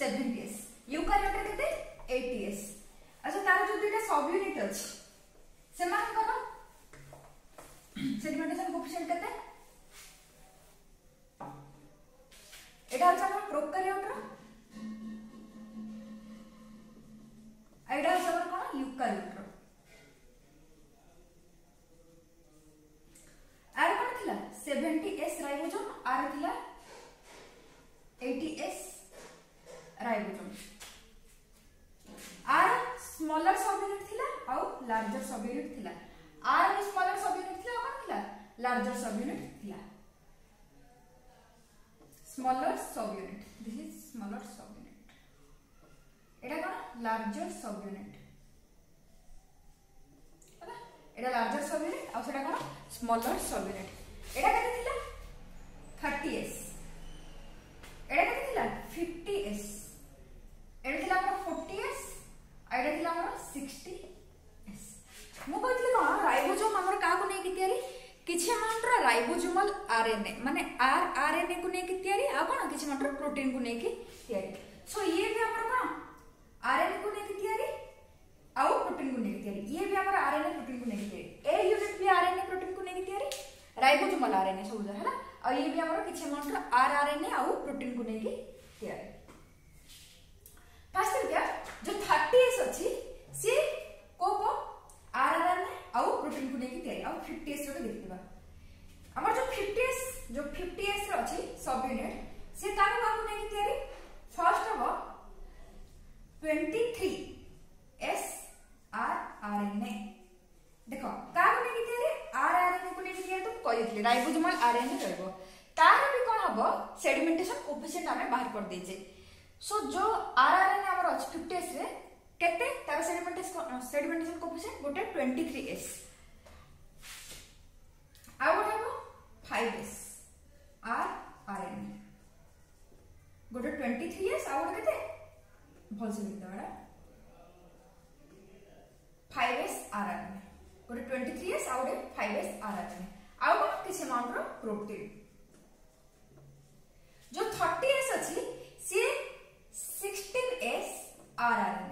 70s eukaryote केते 80s अच्छा तार जो दुटा सब यूनिट अछि समान करो सेडिमेंटेशन कोफिशिएंट केते एटा हछ हमर प्रोकारियोट रो एटा हछ हमर कोन यूकारियोट रो आर कोन थिला 70s राइबोसोम आर थिला 80s ରାଇବୋଜୋମ୍ ଆର ସ୍ମଲର ସବ୍ ୟୁନିଟ୍ ଥିଲା ଆଉ ଲାର୍ଜର ସବ୍ ୟୁନିଟ୍ ଥିଲା ଆର ସ୍ମଲର ସବ୍ ୟୁନିଟ୍ ଥିଲା ଆଉ କ'ଣ ଥିଲା ଲାର୍ଜର ସବ୍ ୟୁନିଟ୍ ଥିଲା smaller subunit this is smaller subunit ଏଇଟା କ'ଣ ଲାର୍ଜର ସବ୍ ୟୁନିଟ୍ ହେଲା ଏଇଟା ଲାର୍ଜର ସବ୍ ୟୁନିଟ୍ ଆଉ ସେଇଟା କ'ଣ ସ୍ମଲର ସବ୍ ୟୁନିଟ୍ ଏଇଟା କେତେ ଥିଲା ଥାର୍ଟି ଏସ୍ सो ये भी आपर लोग आरएनए को लेकर तैयारी आउ प्रोटीन को लेकर तैयारी ये भी आपर आरएनए प्रोटीन को लेकर तैयारी ए यूनिट भी आरएनए प्रोटीन को लेकर तैयारी राइबोसोमल आरएनए सब है ना और ये भी आपर किछ अमाउंट का आरआरएनए आउ प्रोटीन को लेकर तैयारी फास्ट क्या जो 30s अछि तो से को कोको आरआरएनए आउ प्रोटीन को लेकर तैयारी और 50s रो देखबा हमर जो 50s जो 50s रो अछि सब यूनिट से तार बाबू दीजिए सो so, जो आरआरएन आमर अछि 50s रे केते तार सेडिमेंटेशन सेडिमेंटेशन कोफिशिएंट गोटे 23s आ गोटे हम 5s आरआरएन गोटे 23s आ गोटे केते भल से लिखदाडा 5s आरआरएन गोटे 23s आ गोटे 5s आरआरएन आ गोटे किछ अमाउंट रो प्रोटीन जो 30s अछि J16S RRN.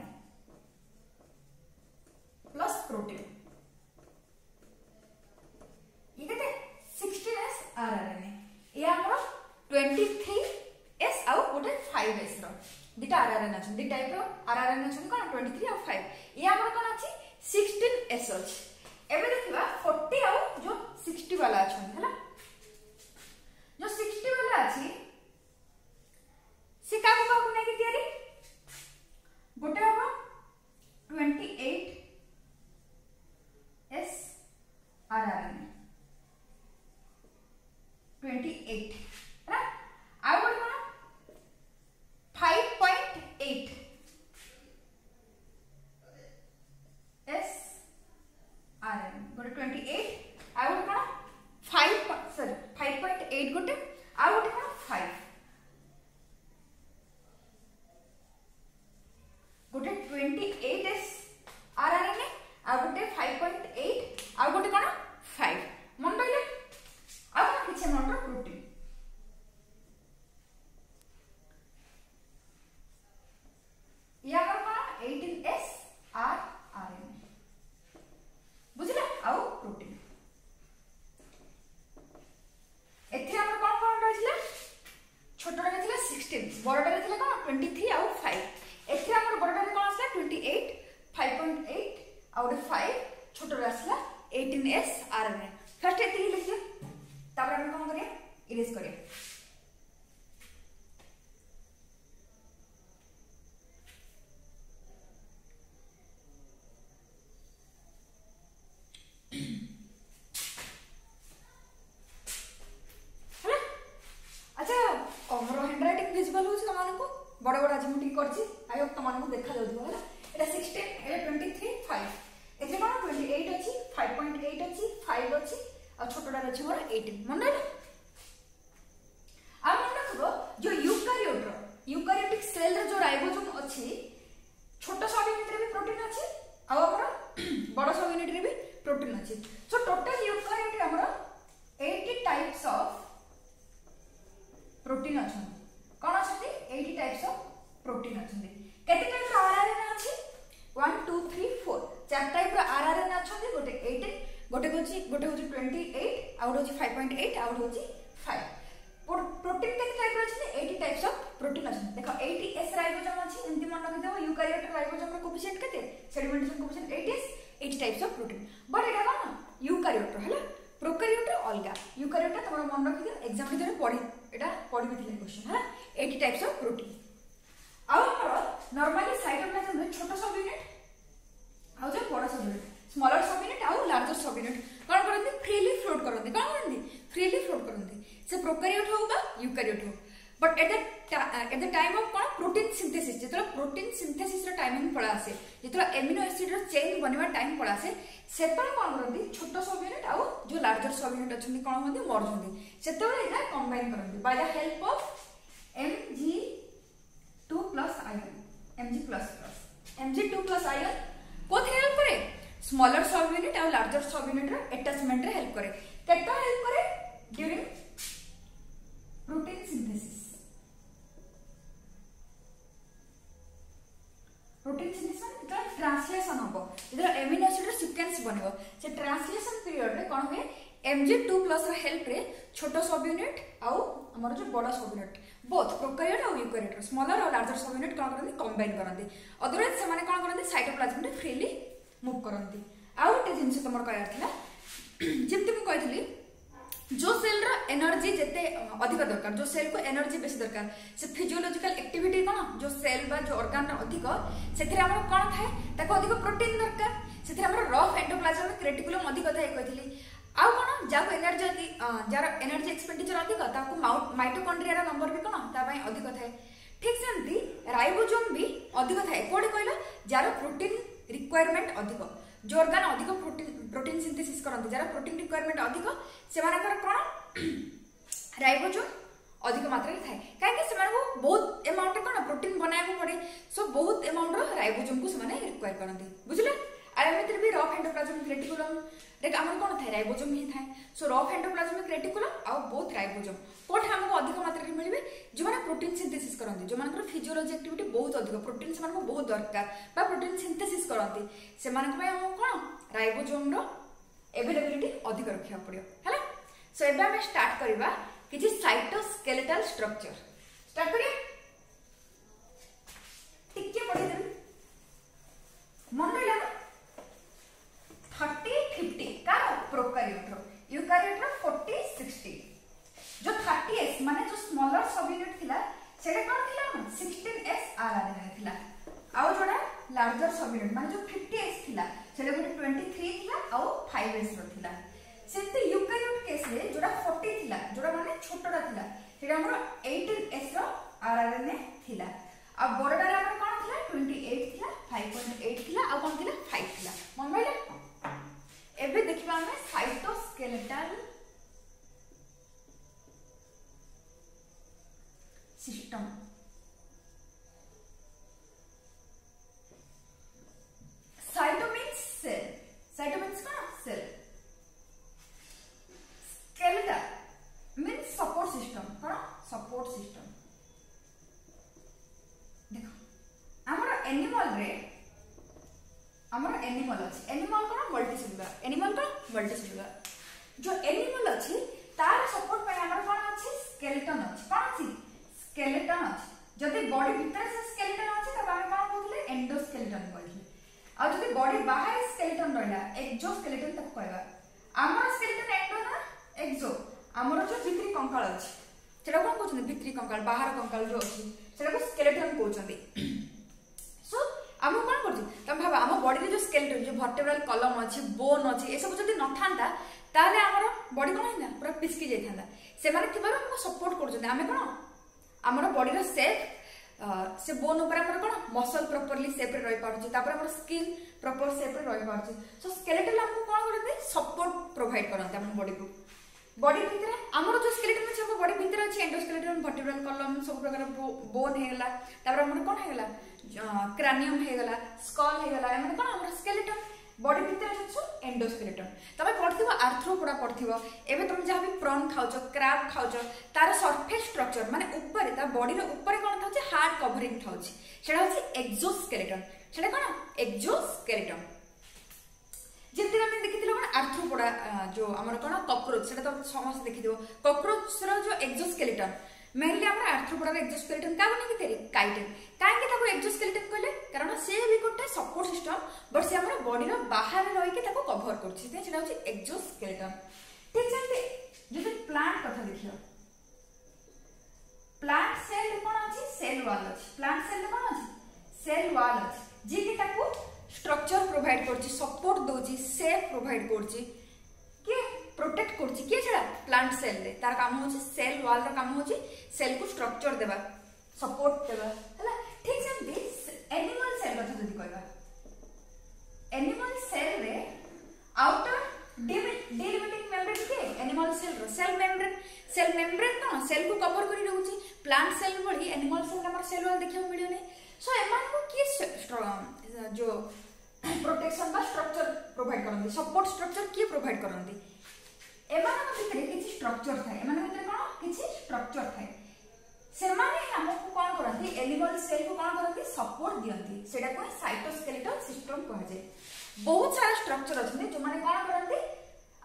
রিপ্লেস করে আচ্ছা, বড় বড় আজি মুটি করছি আই হোপ তোমাকে দেখা যাও হল এটা সিক্সটিন এটা টোয়েন্টি থ্রি ফাইভ এতে কোণ টোয়েন্টি এইট অছি ফাইভ পয়েন্ট এইট অছি ফাইভ অছি আর ছোটটার অছি মোর এইটিন মনে গোটে হচ্ছে গোটে হচ্ছে টোয়েন্টি এইট আউ হচ্ছে ফাইভ পয়েন্ট এইট আউ হচ্ছে ফাইভ প্রোটিন কেতে টাইপর আছে এইটি টাইপস অফ প্রোটিন আছে দেখো এইটি এস রাইবোজোম আছে এমতি মনে রাখিদেব ইউক্যারিওট রাইবোজোম র কোফিসিয়েন্ট কেতে sedimentation coefficient eighty S eighty types of protein but এটা কোন ইউক্যারিওট হেলা প্রোক্যারিওট অলগা ইউক্যারিওট তোমরা মনে রাখিদেব এক্সাম ভিতরে পড়ি এটা পড়িবি থিলে কোশ্চেন হ্যাঁ এইটি টাইপস অফ প্রোটিন আউ আমার নরমালি সাইটোপ্লাজম ছোট সব ইউনিট আউ যে বড় subunit smaller subunit ଆଉ ଲାର୍ଜର ସବ୍ ୟୁନିଟ୍ କ'ଣ କରନ୍ତି ଫ୍ରିଲି ଫ୍ଲୋଟ୍ କରନ୍ତି କ'ଣ କରନ୍ତି ଫ୍ରିଲି ଫ୍ଲୋଟ୍ କରନ୍ତି ସେ ପ୍ରୋକାରିଓଟ୍ ହଉ ବା ୟୁକାରିଓଟ୍ ହଉ but at at the time of କ'ଣ ପ୍ରୋଟିନ୍ ସିନ୍ଥେସିସ୍ ଯେତେବେଳେ ପ୍ରୋଟିନ୍ ସିନ୍ଥେସିସ୍ର ଟାଇମିଂ ପଳା ଆସେ ଯେତେବେଳେ ଏମିନୋ ଏସିଡ୍ର ଚେନ୍ ବନିବା ଟାଇମ୍ ପଳା ଆସେ ସେତେବେଳେ କ'ଣ କରନ୍ତି ଛୋଟ ସବ୍ ୟୁନିଟ୍ ଆଉ ଯେଉଁ ଲାର୍ଜର ସବ୍ ୟୁନିଟ୍ ଅଛନ୍ତି କ'ଣ ହୁଅନ୍ତି ମରୁଛନ୍ତି ସେତେବେଳେ ଏହା କମ୍ବାଇନ୍ କରନ୍ତି by the help of M G two plus iron M G plus plus M G two plus iron କେଉଁଥିରେ ହେଲ୍ପ କରେ ସ୍ମଲର ସବ୍ ୟୁନିଟ୍ ଆଉ ଲାର୍ଜର ସବ୍ ୟୁନିଟ୍ର ଆଟାଚମେଣ୍ଟରେ ହେଲ୍ପ କରେ କେତେବେଳେ ହେଲ୍ପ କରେ during protein synthesis protein synthesis ମାନେ ଯେତେବେଳେ ଟ୍ରାନ୍ସଲେସନ୍ ହେବ ଯେତେବେଳେ ଏମିନୋ ଆସିଡ୍ର ସିକ୍ୱେନ୍ସ ବନିବ ସେ ଟ୍ରାନ୍ସଲେସନ୍ ପିରିୟଡ଼ରେ କ'ଣ ହୁଏ एमजे टू प्लस हेल्प्रे छोट सब यूनिट आमर जो बड़ सब यूनिट बोथ प्रोकारियोट आउ यूकारियोट स्मलर और लार्जर सब यूनिट कौन करते कंबाइन करते अदरवाइज से कौन करते सैटोप्लाज्म फ्रीली ମୁଭ୍ करती आउ ଗୋଟେ ଜିନିଷ तुम କହିବାର जमी ଯେମିତି जो सेल रेनर्जी जिते अधिक दरकार जो सेल को एनर्जी बेस दरकार से फिजियोलोजिकल एक्टिविटी कौन जो सेल बा जो अर्गान अधिक से कौन थाए अधिक प्रोटीन दरकार से रफ एंडोप्लाजम क्रेटिकुलम अधिक थाए कही आउ कौन जहाँ एनर्जी जार एनर्जी एक्सपेंडिचर अधिक माइटोकंड्रिया नंबर भी कौन तापाई अधिक थाए ठीक सेमती रोजोम भी अधिक थाए कौटे कहला जार प्रोटीन रिक्वयरमेंट अधिक जो अर्गान अधिक प्रोटीन सिंथेसी करते जरा प्रोटीन रिक्वयरमेंट अधिक से कौन रोजो अधिक मात्रा में थाए कहीं बहुत एमाउंट कौन प्रोटीन बनवाक पड़े सो बहुत एमाउंट रोजोम को रिक्वयर करते बुझे ଆଉ ଆମେ ଏଥିରେ ବି ରଫ୍ ଏଣ୍ଡୋପ୍ଲାଜମିକ୍ ରେଟିକୁଲମ୍ ରେ ଆମର କ'ଣ ଥାଏ ରାଇବୋଜମ୍ ହିଁ ଥାଏ ସୋ ରଫ୍ ଏଣ୍ଡୋପ୍ଲାଜମିକ୍ ରେଟିକୁଲମ୍ ଆଉ ବୋଥ୍ ରାଇବୋଜମ୍ କୋଉଠି ଆମକୁ ଅଧିକ ମାତ୍ରାରେ ମିଳିବେ ଯେଉଁମାନେ ପ୍ରୋଟିନ୍ ସିନ୍ଥେସିସ୍ କରନ୍ତି ଯେଉଁମାନଙ୍କର ଫିଜିଓଲୋଜି ଆକ୍ଟିଭିଟି ବହୁତ ଅଧିକ ପ୍ରୋଟିନ୍ ସେମାନଙ୍କୁ ବହୁତ ଦରକାର ବା ପ୍ରୋଟିନ୍ ସିନ୍ଥେସିସ୍ କରନ୍ତି ସେମାନଙ୍କ ପାଇଁ ଆମକୁ କ'ଣ ରାଇବୋଜୋମ୍ର ଏଭେଲେବିଲିଟି ଅଧିକ ରଖିବାକୁ ପଡ଼ିବ ହେଲା ସୋ ଏବେ ଆମେ ଷ୍ଟାର୍ଟ କରିବା କିଛି ସାଇଟୋସ୍କେଲେଟାଲ ଷ୍ଟ୍ରକ୍ଚର ଷ୍ଟାର୍ଟ କରିବା ଟିକେ ପଢ଼େଇଦେବି ମନରେ eukaryote eukaryote 40 60 जो 30s माने जो स्मॉलर सब यूनिट थिला सेटा कोन थिला 16s आरआर थिला आउ जोडा लार्जर सब यूनिट माने जो 50s थिला सेटा गोटे 23 थिला आउ 5s रो थिला सेते यूकारियोट केस रे जोडा 40 थिला जोडा माने छोटडा थिला सेटा हमर 18s रो आरआरएनए थिला आ बड़डा रे हमर कोन थिला 28 थिला 5.8 प्रकार में cytoskeletal system cyto means cell cyto means का cell skeletal means support system कौन सपोर्ट सिस्टम देखो आमर एनिमल रे ଆମର ଏନିମଲ୍ ଅଛି ଏନିମଲ୍ କ'ଣ ମଲ୍ଟି ସିଲୁଲାର ଏନିମଲ୍ କ'ଣ ମଲ୍ଟି ସିଲୁଲାର ଯେଉଁ ଏନିମଲ୍ ଅଛି ତାର ସପୋର୍ଟ ପାଇଁ ଆମର କ'ଣ ଅଛି ସ୍କେଲେଟନ୍ ଅଛି କ'ଣ ଅଛି ସ୍କେଲେଟନ୍ ଅଛି ଯଦି ବଡି ଭିତରେ ସେ ସ୍କେଲେଟନ୍ ଅଛି ତାକୁ ଆମେ କ'ଣ କହୁଥିଲେ ଏଣ୍ଡୋସ୍କେଲେଟନ୍ କହିଥିଲେ ଆଉ ଯଦି ବଡି ବାହାରେ ସ୍କେଲେଟନ୍ ରହିଲା ଏକ୍ଜୋ ସ୍କେଲେଟନ୍ ତାକୁ କହିବା ଆମର ସ୍କେଲେଟନ୍ ଏଣ୍ଡୋ ନା ଏକ୍ଜୋ ଆମର ଯେଉଁ ଭିତ୍ରି କଙ୍କାଳ ଅଛି ସେଟା କ'ଣ କହୁଛନ୍ତି ଭିତ୍ରି କଙ୍କାଳ ବାହାର କଙ୍କାଳ ଯେଉଁ ଅଛି ସେଟାକୁ ସ୍କେଲେଟନ୍ କହୁଛନ୍ତି বডিরে যে স্কেলেটন যে ভর্টেব্রাল কলম অছি বোন অছি এসব যদি নথান্তা তাহলে আমার বডি কোণ হইতা পুরা পিচকি যাইতা সেমানে থিবার আমাকে সপোর্ট করছেন আমি কোণ আমার বডির সেফ সে বোন উপরে আমার কোণ মসল প্রপরলি সেফ্রে রইপারুছে তারপরে আমার স্কিন প্রপর সেফ্রে রইপারুছে সো স্কেলেটন আমাকে কোণ করতে সপোর্ট প্রোভাইড করতে আমার বডিকে বডি ভিতরে আমার যে স্কেলেটন আছে আমার বডি ভিতরে আছে এন্ডোস্কেলেটন ভর্টিব্রাল কলম সব প্রকার বোন হয়ে গলা তারপরে আমার কোণ হয়ে গলা କ୍ରାନିୟମ୍ ହେଇଗଲା ସ୍କଲ୍ ହେଇଗଲା ଏମାନେ କ'ଣ ଆମର ସ୍କେଲେଟନ୍ ବଡି ଭିତରେ ଜିନିଷ ଏଣ୍ଡୋସ୍କେଲେଟନ୍ ତମେ ପଢିଥିବ ଆର୍ଥ୍ରୋପୋଡା ପଢିଥିବ ଏବେ ତମେ ଯାହା ବି ପ୍ରନ୍ ଖାଉଛ କ୍ରାବ୍ ଖାଉଛ ତାର ସର୍ଫେସ୍ ଷ୍ଟ୍ରକ୍ଚର ମାନେ ଉପରେ ତା ବଡିର ଉପରେ କ'ଣ ଥାଉଛି ହାର୍ଡ କଭରିଂ ଥାଉଛି ସେଟା ହେଉଛି ଏକ୍ଜୋସ୍କେଲେଟନ୍ ସେଟା କ'ଣ ଏକ୍ଜୋସ୍କେଲେଟନ୍ ଯେମିତି ଆମେ ଦେଖିଥିଲେ କ'ଣ ଆର୍ଥ୍ରୋପୋଡା ଯୋଉ ଆମର କ'ଣ କକ୍ରୋଚ୍ ସେଟା ତ ସମସ୍ତେ ଦେଖିଥିବ କକ୍ରୋଚ୍ର ଯୋଉ ଏକ୍ଜୋସ୍କେଲେଟନ୍ मेनली आम आर्थ्रोपोडार एक्जोस्केलेटन क्या बने काइटेन कहीं एक्जोस्केलेटन कहले कारण सी भी गोटे सपोर्ट सिस्टम बट सी आम बडीर बाहर रही कभर कर एक्जोस्केलेटन ठीक से जो प्लांट कथा देख প্লান্ট সেল কোন আছে সেল ওয়াল আছে প্লান্ট সেল কোন আছে সেল ওয়াল আছে যে কি তাকে স্ট্রকচার প্রোভাইড করছে সপোর্ট দৌছি সেফ প্রোভাইড করছে প্রোটেক্ট করছি কে সেটা প্লান্ট সেল রে তার কাম হচ্ছে সেল ওয়াল র কাম হচ্ছে সেল কু স্ট্রকচার দেবা সপোর্ট দেবা হলা ঠিক সেমতি এনিমাল সেল কথা যদি কইবা এনিমাল সেল রে আউটার ডিলিমিটিং মেমব্রেন কে এনিমাল সেল র সেল মেমব্রেন সেল মেমব্রেন কোন সেল কু কভার করি রাখুছি প্লান্ট সেল ভলি এনিমাল সেল আমার সেল ওয়াল দেখিও মিলিও নাই সো এমান কু কি স্ট্রং जो प्रोटेक्शन बा स्ट्रक्चर प्रोवाइड करती सपोर्ट स्ट्रक्चर किए प्रोवाइड करती ଏମାନଙ୍କ ଭିତରେ କିଛି ଷ୍ଟ୍ରକ୍ଚର ଥାଏ ଏମାନଙ୍କ ଭିତରେ କ'ଣ କିଛି ଷ୍ଟ୍ରକ୍ଚର ଥାଏ ସେମାନେ ଆମକୁ କ'ଣ କରନ୍ତି ଏନିମଲ ସେଲ୍କୁ କ'ଣ କରନ୍ତି ସପୋର୍ଟ ଦିଅନ୍ତି ସେଇଟାକୁ ହିଁ ସାଇଟୋସ୍କେଲିଟଲ ସିଷ୍ଟମ କୁହାଯାଏ ବହୁତ ସାରା ଷ୍ଟ୍ରକ୍ଚର ଅଛନ୍ତି ଯେଉଁମାନେ କ'ଣ କରନ୍ତି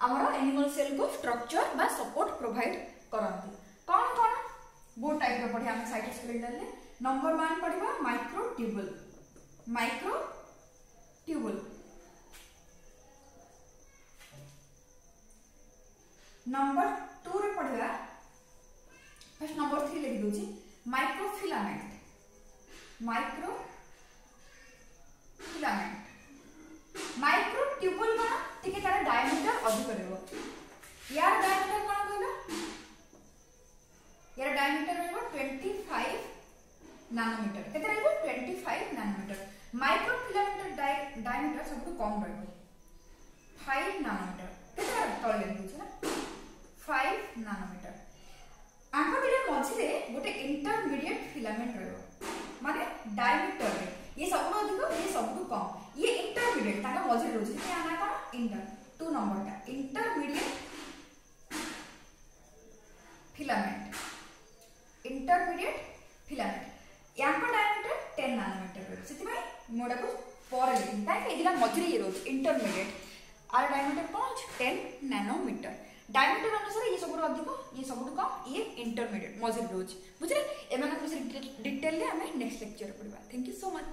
ଆମର ଏନିମଲ ସେଲ୍କୁ ଷ୍ଟ୍ରକ୍ଚର ବା ସପୋର୍ଟ ପ୍ରୋଭାଇଡ କରନ୍ତି କ'ଣ କ'ଣ ବହୁତ ଟାଇପ୍ର ପଢ଼ିବା ଆମେ ସାଇଟୋସ୍କେଲିଟଲରେ ନମ୍ବର ୱାନ୍ ପଢ଼ିବା microtubule microtubule number two रे पढ़ा फर्स्ट नंबर थ्री लिखि दूसरी microfilament microfilament microtubule कौन टी तार डायमिटर अधिक रही यार डायमिटर कौन कहला यार डायमिटर रोटी फाइव नानोमीटर के ट्वेंटी फाइव नानोमीटर माइक्रो फिलामेंटर डायमिटर सब कम रही फाइव नानोमीटर के तले लिखुचे 5 नैनोमीटर आंखा मिले मझे गोटे इंटरमीडिएट फिलामेंट रहो माने डायमीटर रे ये सब को अधिक ये सब को कम ये इंटरमीडिएट ताने मझे रोज के आना का इंटर 2 नंबरटा इंटरमीडिएट फिलामेंट इंटरमीडिएट फिलामेंट यांको डायमीटर 10 नैनोमीटर रे सिति भाई मोडा को पर लेकिन ताके इदिला मझे ये रोज intermediate are diameter 5 10 nanometre diameter अनुसार ये सब अधिक ये सब कम ये इंटरमीडिएट मझेरे रोज बुझे विषय डिटेल नेक्स्ट लेक्चर पढ़ा थैंक यू सो मच